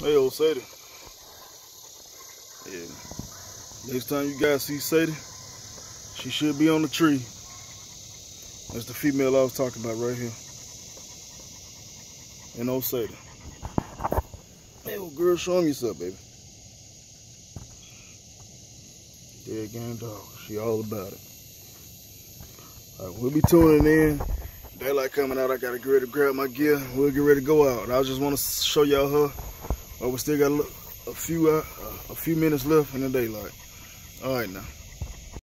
Hey, old Sadie. Yeah. Next time you guys see Sadie, she should be on the tree. That's the female I was talking about right here. And old Sadie. Hey, old girl, show them yourself, baby. Dead game dog. She all about it. All right, we'll be tuning in. Daylight coming out. I gotta get ready to grab my gear. We'll get ready to go out. I just want to show y'all her. But we still got a, a few uh, a few minutes left in the daylight. All right now.